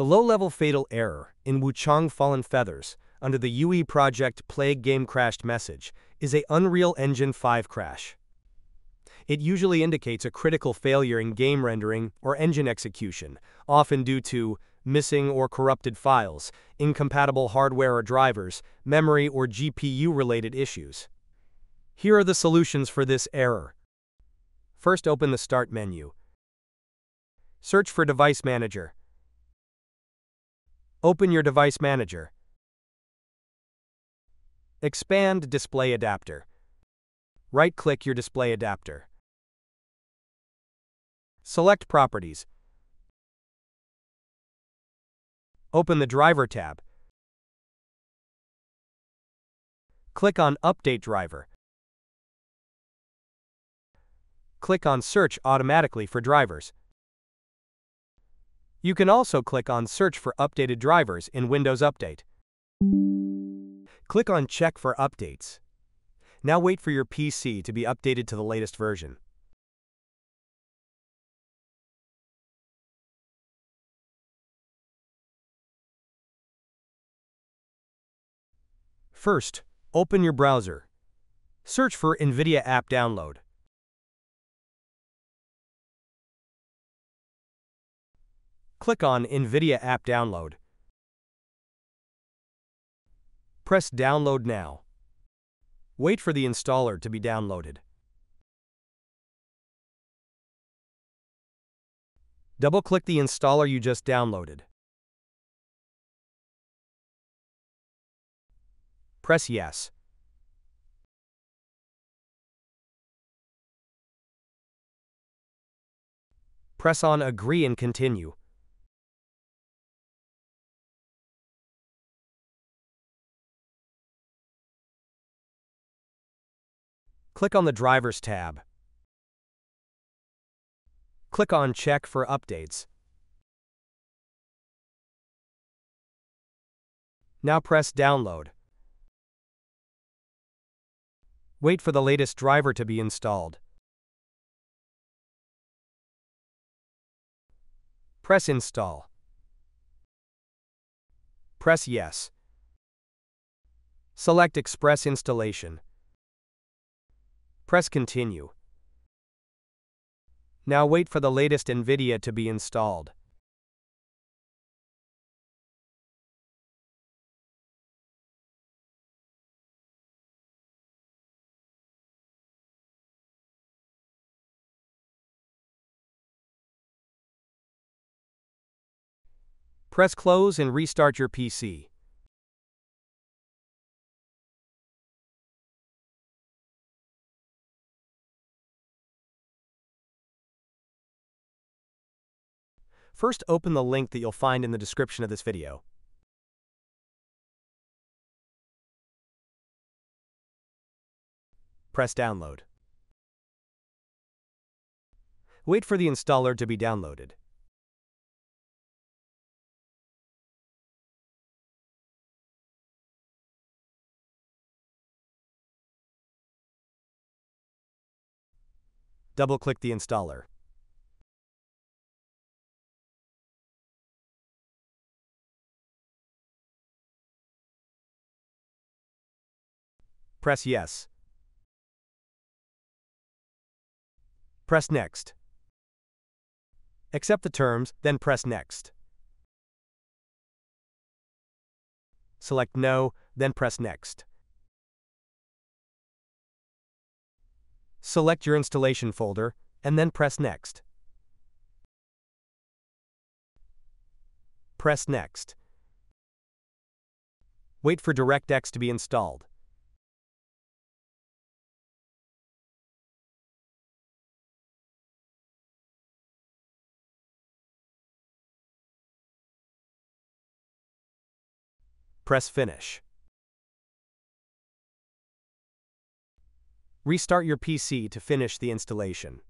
The low-level fatal error in Wuchang Fallen Feathers under the UE project Plague Game Crashed message is a Unreal Engine 5 crash. It usually indicates a critical failure in game rendering or engine execution, often due to missing or corrupted files, incompatible hardware or drivers, memory or GPU-related issues. Here are the solutions for this error. First open the Start menu. Search for Device Manager. Open your Device Manager. Expand Display Adapter. Right-click your display adapter. Select Properties. Open the Driver tab. Click on Update Driver. Click on Search automatically for drivers. You can also click on Search for updated drivers in Windows Update. Click on Check for updates. Now wait for your PC to be updated to the latest version. First, open your browser. Search for NVIDIA App Download. Click on NVIDIA App Download. Press Download Now. Wait for the installer to be downloaded. Double-click the installer you just downloaded. Press Yes. Press on Agree and Continue. Click on the Drivers tab. Click on Check for updates. Now press Download. Wait for the latest driver to be installed. Press Install. Press Yes. Select Express Installation. Press Continue. Now wait for the latest NVIDIA to be installed. Press Close and restart your PC. First open the link that you'll find in the description of this video. Press Download. Wait for the installer to be downloaded. Double-click the installer. Press Yes. Press Next. Accept the terms, then press Next. Select No, then press Next. Select your installation folder, and then press Next. Press Next. Wait for DirectX to be installed. Press Finish. Restart your PC to finish the installation.